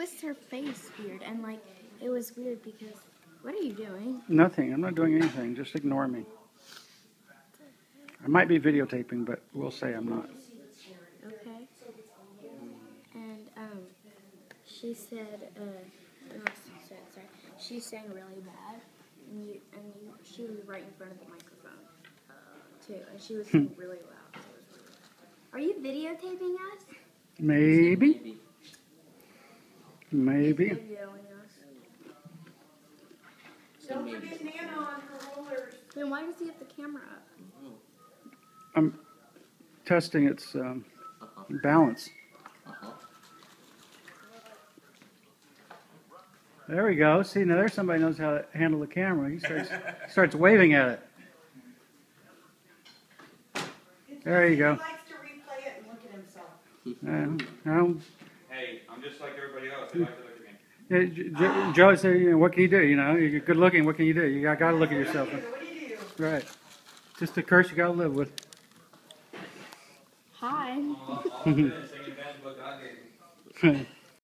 twists her face weird, and like it was weird because what are you doing? Nothing. I'm not doing anything. Just ignore me. I might be videotaping, but we'll say I'm not. Okay. And um, she said, uh, no, she said, sorry, she sang really bad, and you and you, she was right in front of the microphone too, and she was singing really loud. Was really loud. Are you videotaping us? Maybe. Maybe. Don't forget Nana on her rollers. Then why does he have the camera up? I'm testing its um, balance. There we go. See, now there's somebody knows how to handle the camera. He starts starts waving at it. There you go. He likes to replay it and look at himself. Uh, well, Hey, I'm just like everybody else. I like to look at me. yeah, J- J- Joe said, you know, "What can you do? You know, you're good looking. What can you do? You got, got to look at yourself." What do you do? Right. Just a curse you got to live with. Hi.